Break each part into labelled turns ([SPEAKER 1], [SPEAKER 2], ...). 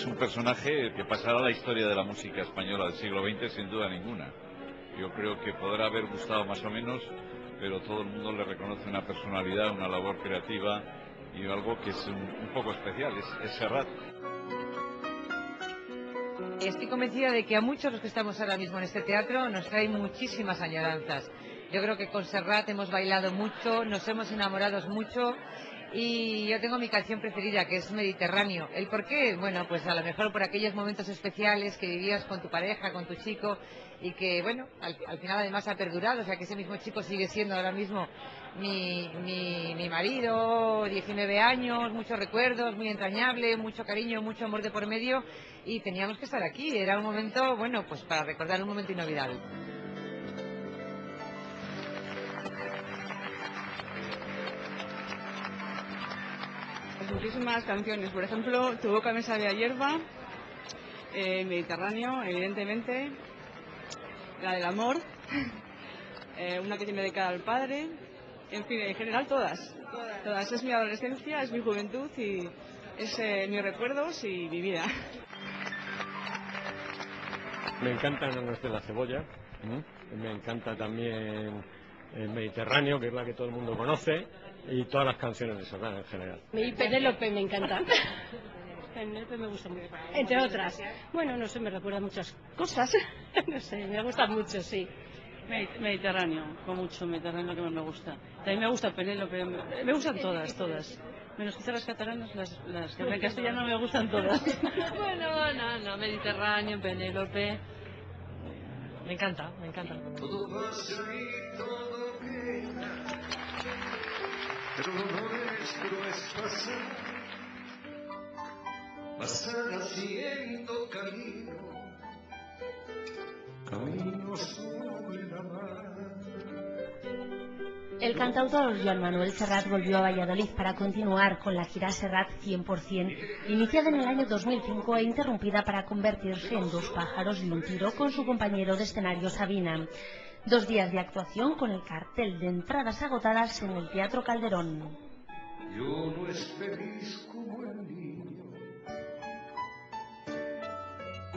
[SPEAKER 1] es un personaje que pasará la historia de la música española del siglo XX sin duda ninguna. Yo creo que podrá haber gustado más o menos, pero todo el mundo le reconoce una personalidad, una labor creativa y algo que es un, poco especial, es, es Serrat.
[SPEAKER 2] Estoy convencida de que a muchos los que estamos ahora mismo en este teatro nos trae muchísimas añoranzas. Yo creo que con Serrat hemos bailado mucho, nos hemos enamorado mucho y yo tengo mi canción preferida que es Mediterráneo. ¿El por qué? Bueno, pues a lo mejor por aquellos momentos especiales que vivías con tu pareja, con tu chico y que, bueno, al, final además ha perdurado, o sea que ese mismo chico sigue siendo ahora mismo mi, mi, mi marido, 19 años, muchos recuerdos, muy entrañable, mucho cariño, mucho amor de por medio y teníamos que estar aquí. Era un momento, bueno, pues para recordar un momento inolvidable.
[SPEAKER 3] Muchísimas canciones. Por ejemplo, Tu boca me sabe a hierba, eh, Mediterráneo, evidentemente, la del amor, eh, una que tiene de cara al padre, en fin, en general todas. Todas. Es mi adolescencia, es mi juventud y es eh, mis recuerdos y mi vida.
[SPEAKER 4] Me encantan Anos de la Cebolla, me encanta también el Mediterráneo, que es la que todo el mundo conoce, y todas las canciones de Serrat en general.
[SPEAKER 5] Y Penélope me encanta. Penélope me gusta mucho. Entre otras. Bueno, no sé, me recuerda muchas cosas. no sé, me gusta mucho, sí.
[SPEAKER 3] Mediterráneo, con mucho Mediterráneo que más me gusta. También me gusta Penélope, me gustan todas, todas. Menos quizás las catalanas, las, las que en castellano me gustan todas.
[SPEAKER 6] bueno, no, no, Mediterráneo, Penélope. Me encanta, me encanta pero lo nuestro es pasar, pasar haciendo camino El cantautor Joan Manuel Serrat volvió a Valladolid para continuar con la gira Serrat 100%, iniciada en el año 2005 e interrumpida para convertirse en dos pájaros y un tiro con su compañero de escenario Sabina. Dos días de actuación con el cartel de entradas agotadas en el Teatro Calderón. Yo no niño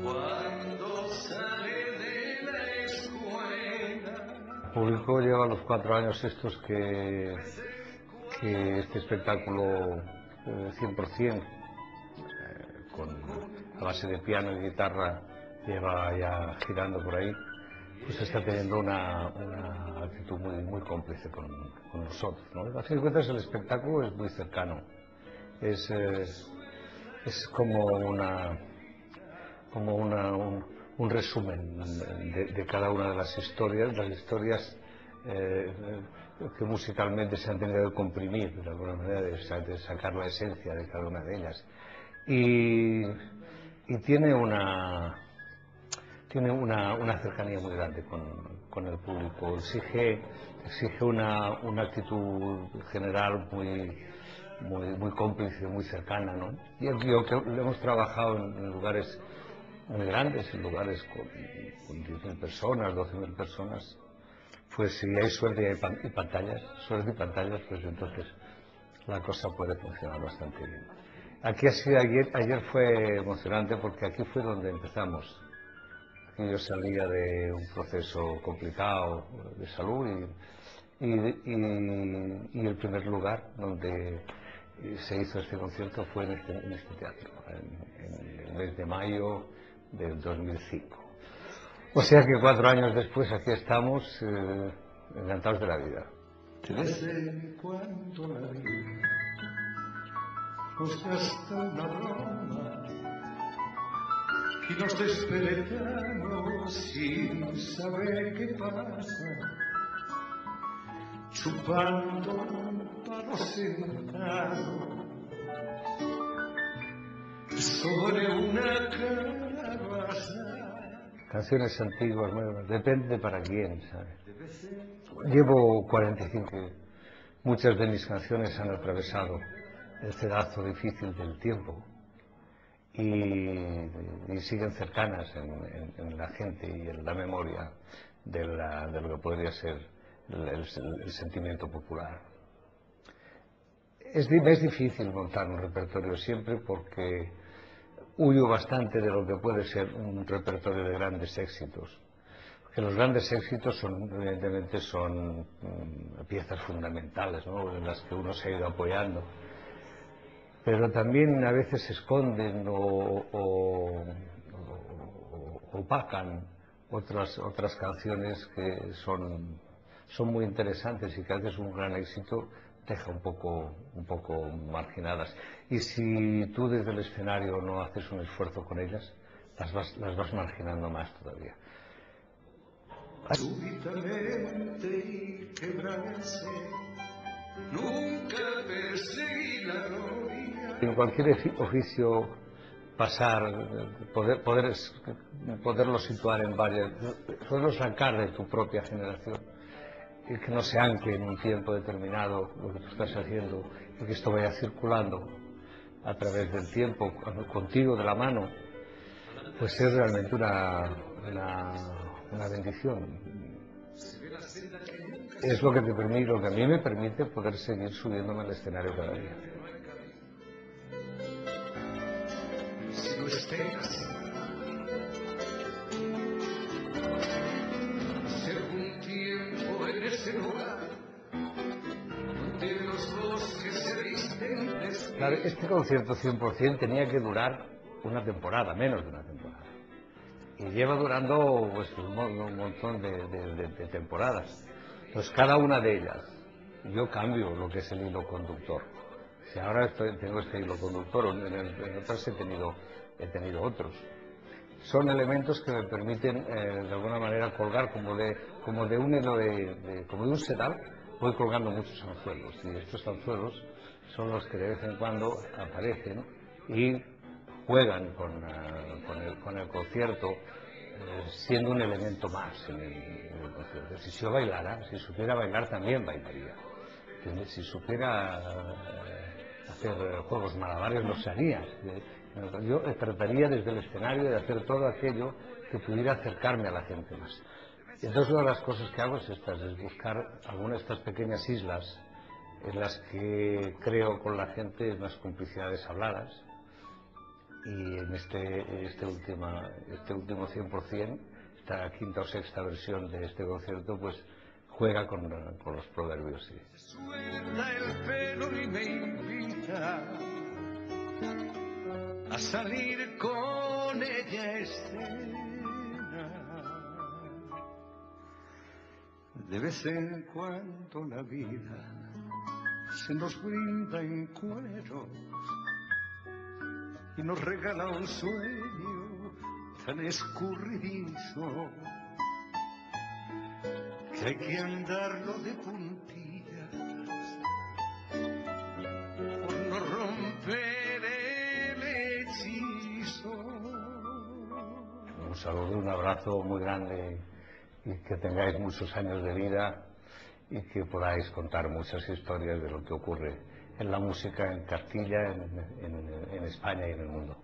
[SPEAKER 6] cuando
[SPEAKER 7] público lleva los cuatro años estos que, este espectáculo 100% eh, eh, con a base de piano y guitarra lleva ya girando por ahí pues está teniendo una, actitud muy, cómplice con, nosotros. ¿no? A fin de cuentas el espectáculo es muy cercano, es, es, como, una, como una, un, resumen de, cada una de las historias, las historias eh, que musicalmente se han tenido que comprimir, de alguna manera, de, sacar la esencia de cada una de ellas. Y, tiene una tiene una, una cercanía muy grande con, con, el público, exige, exige una, una actitud general muy, muy, muy, cómplice, muy cercana. ¿no? Y yo que lo hemos trabajado en, lugares muy grandes, en lugares con, con 10.000 personas, 12.000 personas, pues si hay suerte y pantallas, suerte y pantallas, pues entonces la cosa puede funcionar bastante bien. Aquí así ayer, ayer fue emocionante porque aquí fue donde empezamos yo salía de un proceso complicado de salud y, y, el primer lugar donde se hizo este concierto fue en este, este teatro, en, el mes de mayo del 2005. O sea que cuatro años después aquí estamos eh, encantados de la vida. la vida y nos despertamos sin saber qué pasa, chupando un palo sentado sobre una calabaza. Canciones antiguas, nuevas, depende para quién, ¿sabes? Llevo 45, muchas de mis canciones han atravesado el cedazo difícil del tiempo y, siguen cercanas en, la gente y en la memoria de, lo que podría ser el, sentimiento popular. Es, es, difícil montar un repertorio siempre porque huyo bastante de lo que puede ser un repertorio de grandes éxitos. Que los grandes éxitos son, evidentemente, son mm, piezas fundamentales, ¿no? en las que uno se ha ido apoyando. Pero también a veces se esconden o, opacan otras, otras canciones que son, son muy interesantes y que a veces un gran éxito deja un poco, un poco marginadas. Y si tú desde el escenario no haces un esfuerzo con ellas, las vas, las vas marginando más todavía.
[SPEAKER 8] Súbitamente y quebrarse, nunca perseguí la gloria.
[SPEAKER 7] En cualquier oficio pasar, poder, poder poderlo situar en varias, poderlo sacar de tu propia generación y que no se ancle en un tiempo determinado lo que tú estás haciendo y que esto vaya circulando a través del tiempo, con- contigo de la mano, pues es realmente una, una, bendición. Es lo que te permite, lo que a mí me permite poder seguir subiéndome al escenario cada día. Este concierto 100% tenía que durar una temporada, menos de una temporada. Y lleva durando pues, un, mo- un montón de, temporadas. Pues cada una de ellas, yo cambio lo que es el hilo conductor. Si ahora tengo este hilo conductor, en, en- en otras he tenido, he tenido otros. Son elementos que me permiten, eh, de alguna manera, colgar como de, como de un hilo de, como de un sedal, voy colgando muchos anzuelos. Y estos anzuelos son los que de vez en cuando aparecen y juegan con, ah, con el, con el concierto, eh, siendo un elemento más en el, concierto. Si yo bailara, si supiera bailar, también bailaría. Si supiera eh, hacer eh, juegos malabares, los haría. Yo trataría desde el escenario de hacer todo aquello que pudiera acercarme a la gente más. Entonces una de las cosas que hago es estas, es buscar algunas de estas pequeñas islas en las que creo con la gente unas complicidades habladas y en este, este, última, este último 100%, esta quinta o sexta versión de este concierto, pues juega con, con los proverbios. sí.
[SPEAKER 8] A salir con ella escena. De vez en cuando la vida se nos brinda en cueros y nos regala un sueño tan escurridizo que hay que andarlo de puntillas
[SPEAKER 7] saludo, un abrazo muy grande y que tengáis muchos años de vida y que podáis contar muchas historias de lo que ocurre en la música en Castilla, en, España y en el mundo.